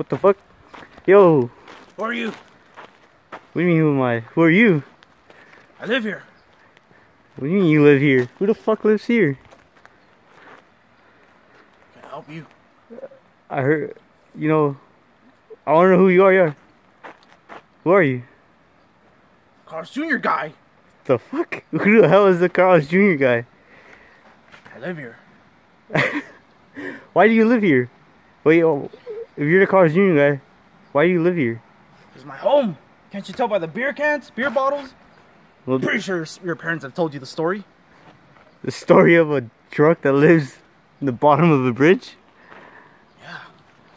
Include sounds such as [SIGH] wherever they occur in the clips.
What the fuck? Yo, Who are you? what do you mean who am I? Who are you? I live here. What do you mean you live here? Who the fuck lives here? Can I help you? I heard, you know, I wanna know who you are, yeah. Who are you? Carl's Jr. guy. The fuck? [LAUGHS] Who the hell is the Carl's Jr. guy? I live here. [LAUGHS] Why do you live here? Wait, oh, if you're the Carl's Jr. guy, why do you live here? It's my home. Can't you tell by the beer cans, beer bottles? Well, Pretty sure your parents have told you the story. the story of a truck that lives in the bottom of the bridge? Yeah.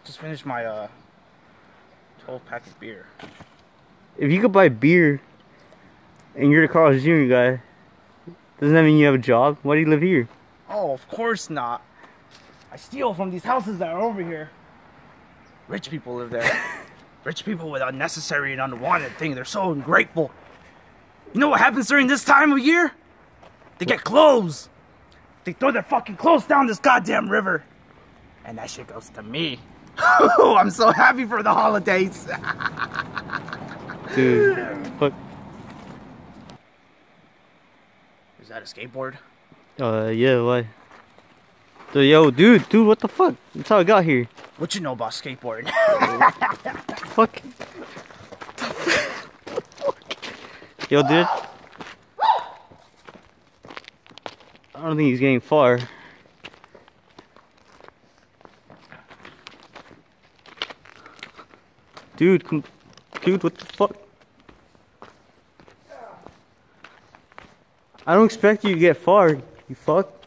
Just finished my uh 12 pack of beer. If you could buy beer and you're the Carl's Jr. guy, doesn't that mean you have a job? Why do you live here? Oh, of course not. I steal from these houses that are over here. Rich people live there. [LAUGHS] Rich people with unnecessary and unwanted things. They're so ungrateful. You know what happens during this time of year? They get clothes. They throw their fucking clothes down this goddamn river. And that shit goes to me. [LAUGHS] I'm so happy for the holidays. Dude, fuck. Is that a skateboard? Uh, yeah, why? So, yo, dude, dude, what the fuck? That's how I got here. What you know about skateboarding? [LAUGHS] Fuck. Yo, dude. I don't think he's getting far. Dude, dude, what the fuck? I don't expect you to get far, you fuck.